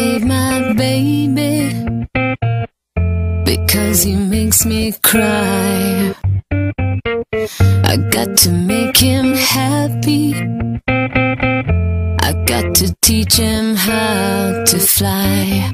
save my baby Because he makes me cry. I got to make him happy. I got to teach him how to fly.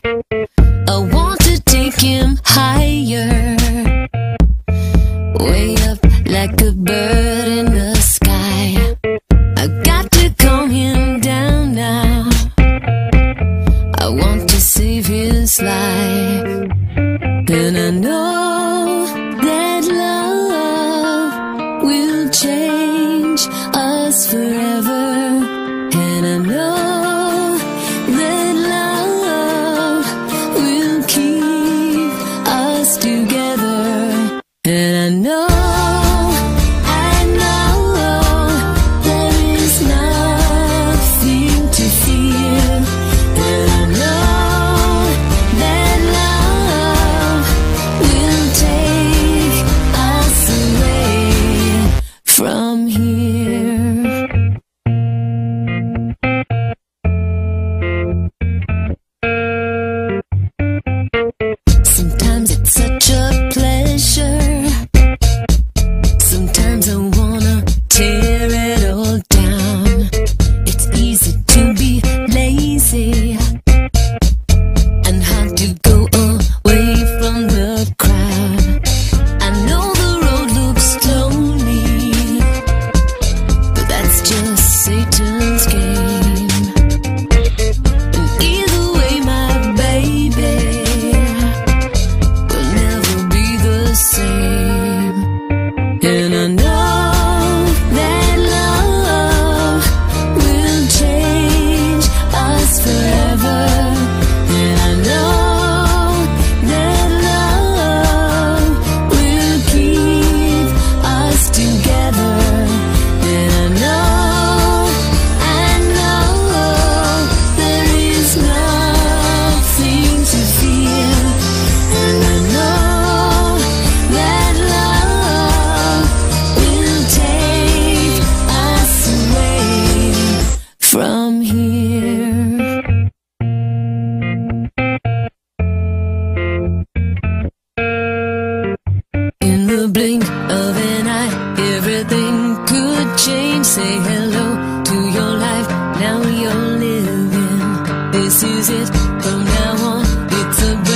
this is it. From now on, it's a